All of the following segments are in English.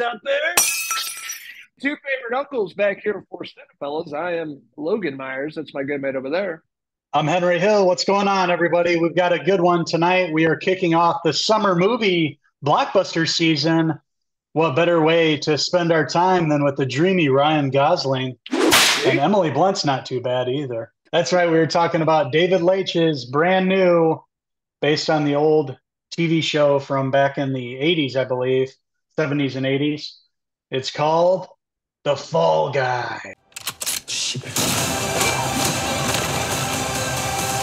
out there. Two favorite uncles back here for CinePhellas. I am Logan Myerz. That's my good mate over there. I'm Henry Hill. What's going on, everybody? We've got a good one tonight. We are kicking off the summer movie blockbuster season. What better way to spend our time than with the dreamy Ryan Gosling? And Emily Blunt's not too bad either. That's right. We were talking about David Leitch's brand new, based on the old TV show from back in the 80s, I believe, 70s and 80s. It's called The Fall Guy.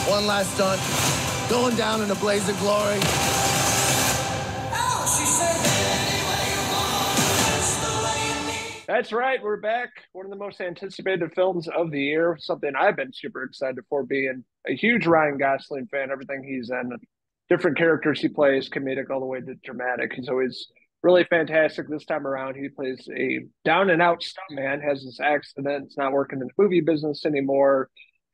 One last stunt. Going down in a blaze of glory. That's right. We're back. One of the most anticipated films of the year. Something I've been super excited for, being a huge Ryan Gosling fan. Everything he's in, different characters he plays, comedic all the way to dramatic. He's always really fantastic. This time around, he plays a down and out stuntman, has this accident, it's not working in the movie business anymore,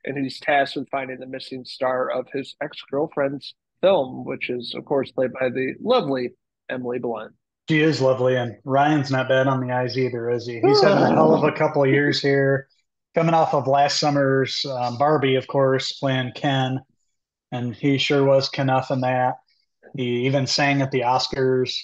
and he's tasked with finding the missing star of his ex girlfriend's film, which is, of course, played by the lovely Emily Blunt. She is lovely, and Ryan's not bad on the eyes either, is he? He's had a hell of a couple of years here, coming off of last summer's um, Barbie, of course, playing Ken, and he sure was Kenough in that. He even sang at the Oscars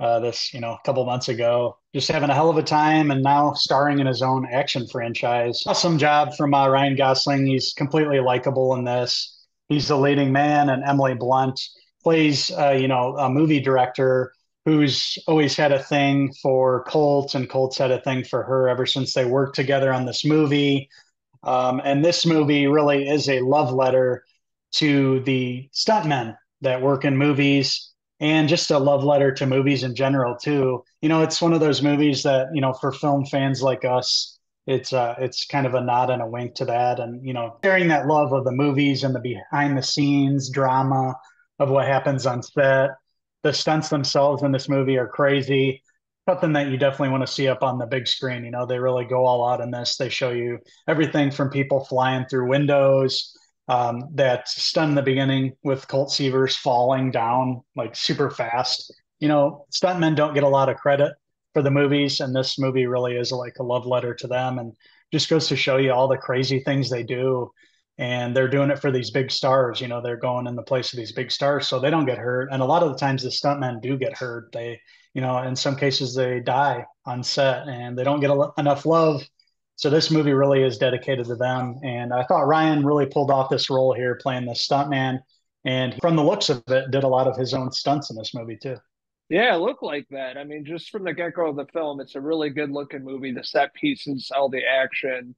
uh, this, you know, a couple months ago. Just having a hell of a time, and now starring in his own action franchise. Awesome job from uh, Ryan Gosling. He's completely likable in this. He's the leading man, and Emily Blunt plays, uh, you know, a movie director who's always had a thing for Colt, and Colt's had a thing for her ever since they worked together on this movie. Um, and this movie really is a love letter to the stuntmen that work in movies and just a love letter to movies in general too. You know, it's one of those movies that, you know, for film fans like us, it's uh it's kind of a nod and a wink to that and you know sharing that love of the movies and the behind the scenes drama of what happens on set the stunts themselves in this movie are crazy. Something that you definitely want to see up on the big screen. You know, they really go all out in this. They show you everything from people flying through windows, um, that stunt in the beginning with Colt Seavers falling down like super fast. You know, stuntmen don't get a lot of credit for the movies, and this movie really is like a love letter to them, and just goes to show you all the crazy things they do and they're doing it for these big stars. You know, they're going in the place of these big stars, so they don't get hurt. And a lot of the times, the stuntmen do get hurt. They, you know, in some cases, they die on set, and they don't get a, enough love. So this movie really is dedicated to them. And I thought Ryan really pulled off this role here, playing the stuntman, and from the looks of it, did a lot of his own stunts in this movie too. Yeah, look like that. I mean, just from the get go of the film, it's a really good looking movie. The set pieces, all the action,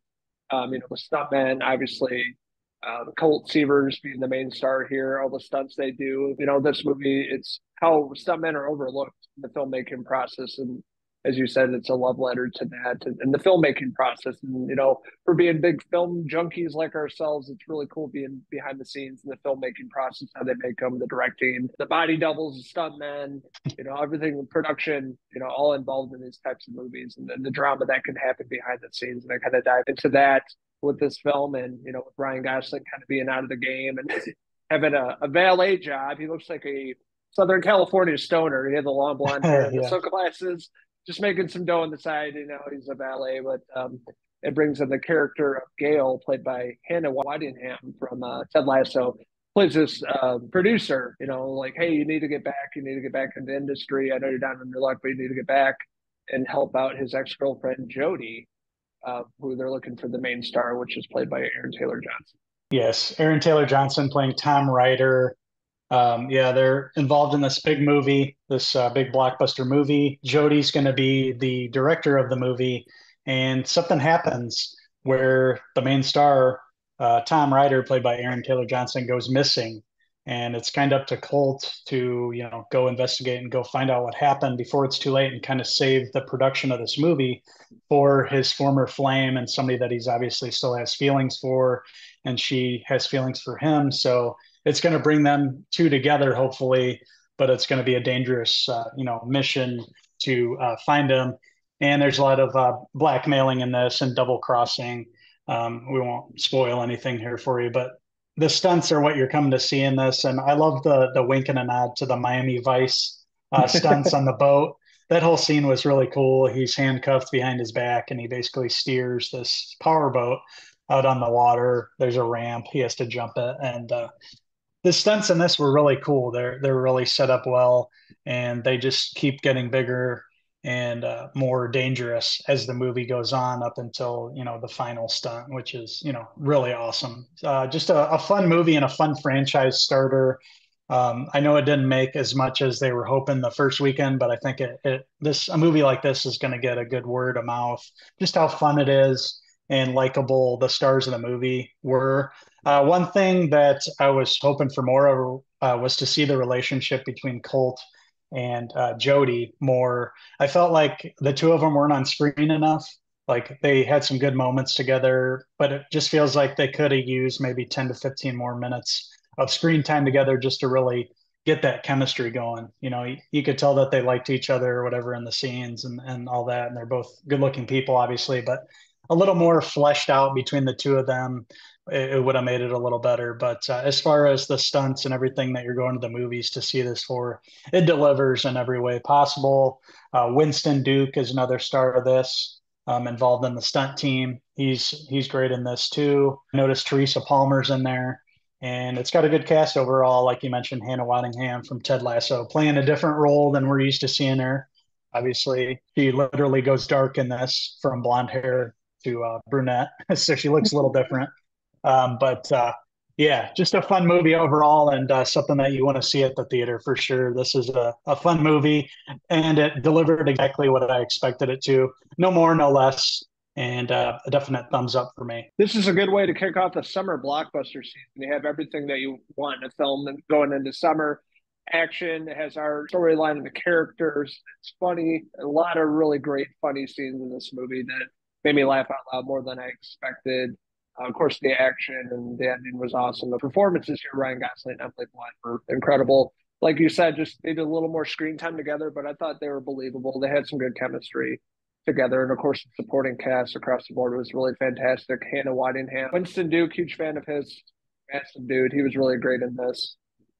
um, you know, the stuntman obviously uh, the Colt Seavers being the main star here, all the stunts they do. You know, this movie, it's how stuntmen are overlooked in the filmmaking process. And as you said, it's a love letter to that and the filmmaking process. And, you know, for being big film junkies like ourselves, it's really cool being behind the scenes in the filmmaking process, how they make them, the directing, the body doubles, the stuntmen, you know, everything, the production, you know, all involved in these types of movies and, and the drama that can happen behind the scenes. And I kind of dive into that with this film and you know with Ryan Gosling kind of being out of the game and having a, a valet job. He looks like a Southern California stoner. He had the long blonde hair yeah. the sunglasses, just making some dough on the side. You know, he's a valet, but um, it brings in the character of Gail, played by Hannah Waddingham from uh, Ted Lasso. Plays this uh, producer, you know, like, hey, you need to get back. You need to get back in the industry. I know you're down on your luck, but you need to get back and help out his ex girlfriend Jody, uh, who they're looking for the main star, which is played by Aaron Taylor Johnson. Yes, Aaron Taylor Johnson playing Tom Ryder. Um, yeah, they're involved in this big movie, this uh, big blockbuster movie. Jody's going to be the director of the movie, and something happens where the main star, uh, Tom Ryder, played by Aaron Taylor Johnson, goes missing and it's kind of up to Colt to you know go investigate and go find out what happened before it's too late and kind of save the production of this movie for his former flame and somebody that he's obviously still has feelings for and she has feelings for him so it's going to bring them two together hopefully but it's going to be a dangerous uh, you know mission to uh, find them. and there's a lot of uh, blackmailing in this and double crossing um, we won't spoil anything here for you but the stunts are what you're coming to see in this, and I love the the wink and a nod to the Miami Vice uh, stunts on the boat. that whole scene was really cool. He's handcuffed behind his back and he basically steers this powerboat out on the water. There's a ramp. He has to jump it. And uh, the stunts in this were really cool. They're they're really set up well, and they just keep getting bigger and uh, more dangerous as the movie goes on up until you know the final stunt, which is you know really awesome. Uh, just a, a, fun movie and a fun franchise starter. Um, I know it didn't make as much as they were hoping the first weekend, but I think it, it this a movie like this is going to get a good word of mouth. Just how fun it is and likable the stars of the movie were. Uh, one thing that I was hoping for more uh, was to see the relationship between Colt and uh, Jody more. I felt like the two of them weren't on screen enough. Like they had some good moments together, but it just feels like they could have used maybe 10 to 15 more minutes of screen time together just to really get that chemistry going. You know, you, you could tell that they liked each other or whatever in the scenes and, and all that. And they're both good looking people, obviously, but a little more fleshed out between the two of them, it, it would have made it a little better. But uh, as far as the stunts and everything that you're going to the movies to see this for, it delivers in every way possible. Uh, Winston Duke is another star of this. Um, involved in the stunt team. He's he's great in this too. I noticed Teresa Palmer's in there, and it's got a good cast overall. Like you mentioned, Hannah Waddingham from Ted Lasso playing a different role than we're used to seeing her. Obviously, she literally goes dark in this from blonde hair to uh, brunette, so she looks a little different. Um, but uh, yeah, just a fun movie overall, and uh, something that you want to see at the theater for sure. This is a, a fun movie, and it delivered exactly what I expected it to. No more, no less, and uh, a definite thumbs up for me. This is a good way to kick off the summer blockbuster season. You have everything that you want in a film going into summer. Action has our storyline and the characters. It's funny. A lot of really great funny scenes in this movie that made me laugh out loud more than I expected. Uh, of course, the action and the ending was awesome. The performances here, Ryan Gosling and Emily Blunt, were incredible. Like you said, just needed a little more screen time together, but I thought they were believable. They had some good chemistry together. And of course, the supporting cast across the board was really fantastic. Hannah Waddingham, Winston Duke, huge fan of his, massive dude. He was really great in this.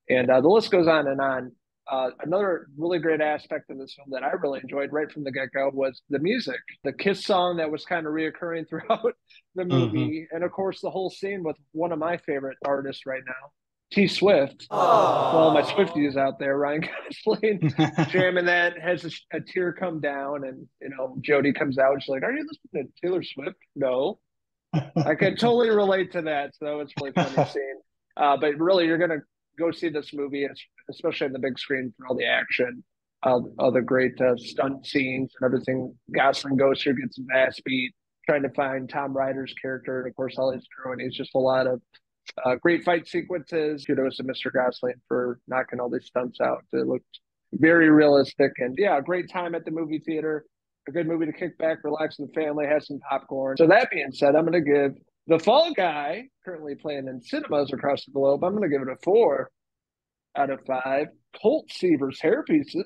And uh, the list goes on and on. Uh, another really great aspect of this film that I really enjoyed right from the get go was the music, the Kiss song that was kind of reoccurring throughout the mm-hmm. movie, mm-hmm. and of course the whole scene with one of my favorite artists right now, T Swift. Aww. All my Swifties out there, Ryan Gosling jamming that has a, a, tear come down, and you know Jody comes out. She's like, "Are you listening to Taylor Swift?" No, I can totally relate to that. So it's really funny scene. Uh, but really, you're gonna go see this movie, especially on the big screen for all the action, uh, all the great uh, stunt scenes and everything. Gosling goes here, gets his ass beat, trying to find Tom Ryder's character, and of course, all his crew, and he's just a lot of uh, great fight sequences. Kudos to Mr. Gosling for knocking all these stunts out. It looked very realistic, and yeah, a great time at the movie theater. A good movie to kick back, relax with the family, have some popcorn. So that being said, I'm going to give the Fall Guy, currently playing in cinemas across the globe, I'm going to give it a four out of five. Colt Seaver's hairpieces.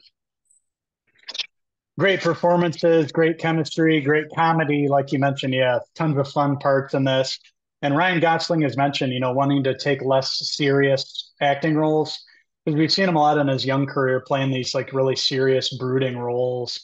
Great performances, great chemistry, great comedy, like you mentioned. Yeah, tons of fun parts in this. And Ryan Gosling has mentioned, you know, wanting to take less serious acting roles because we've seen him a lot in his young career playing these like really serious, brooding roles.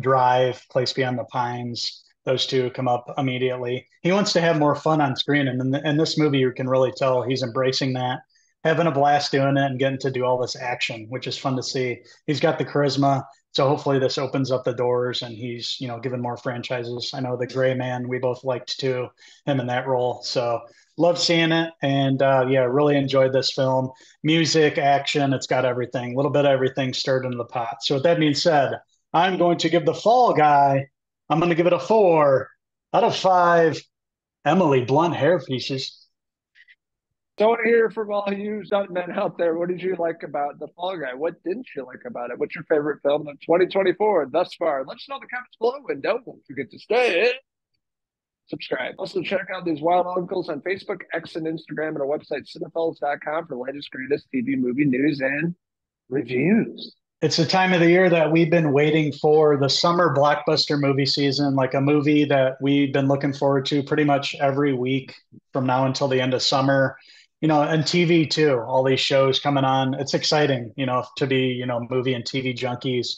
Drive, Place Beyond the Pines, those two come up immediately. He wants to have more fun on screen, and in, the, in this movie, you can really tell he's embracing that, having a blast doing it, and getting to do all this action, which is fun to see. He's got the charisma, so hopefully this opens up the doors, and he's you know given more franchises. I know the Gray Man we both liked too, him in that role. So love seeing it, and uh, yeah, really enjoyed this film. Music, action, it's got everything, a little bit of everything stirred into the pot. So with that being said, I'm going to give the Fall Guy I'm going to give it a four out of five Emily Blunt hair pieces. Don't hear from all you stuntmen out there. What did you like about The Fall Guy? What didn't you like about it? What's your favorite film of 2024 thus far? Let us know in the comments below and don't forget to stay. Subscribe. Also, check out these wild uncles on Facebook, X, and Instagram, and our website, cinephellas.com for the latest, greatest TV movie news and reviews it's the time of the year that we've been waiting for the summer blockbuster movie season, like a movie that we've been looking forward to pretty much every week from now until the end of summer. You know, and TV too, all these shows coming on. It's exciting, you know, to be, you know, movie and TV junkies.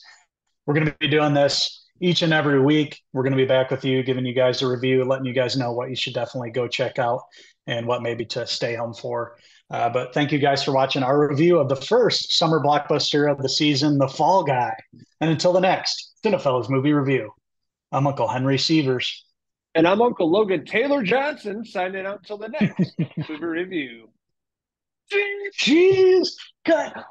we're going to be doing this each and every week. We're going to be back with you, giving you guys a review, letting you guys know what you should definitely go check out and what maybe to stay home for. Uh, but thank you guys for watching our review of the first summer blockbuster of the season, The Fall Guy. And until the next CinePhellas movie review, I'm Uncle Henry Seavers. And I'm Uncle Logan Taylor Johnson signing out until the next movie review. Jeez, cut.